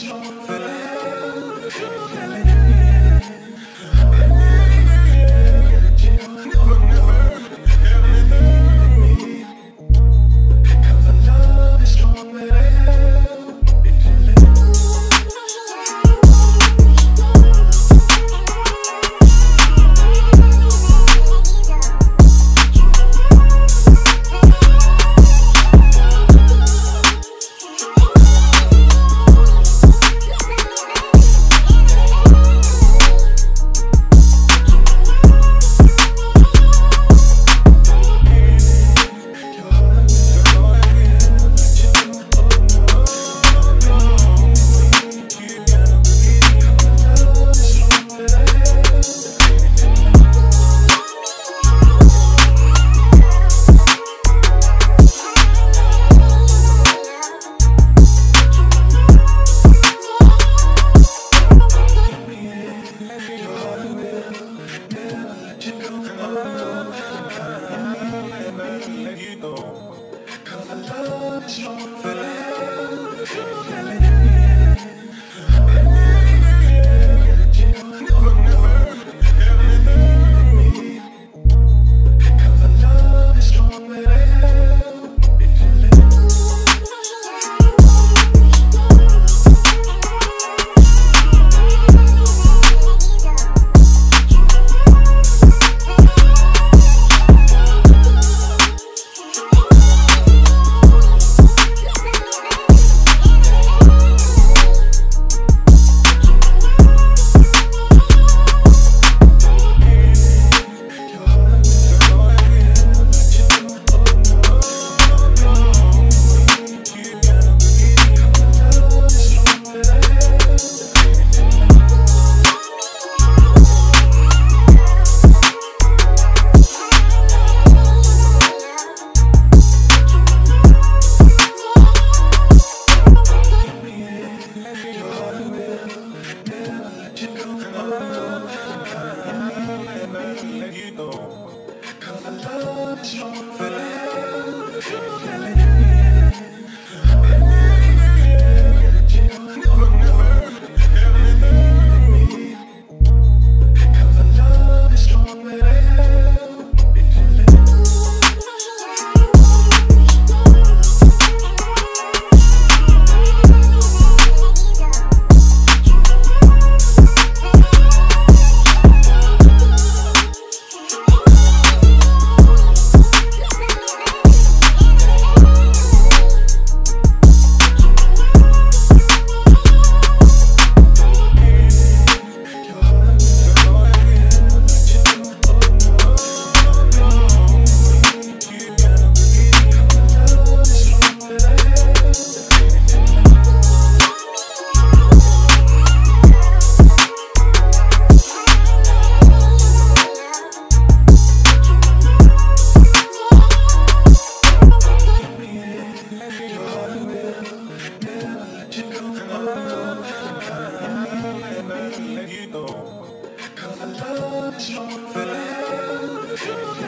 Strong for the you know. Cause I love is stronger.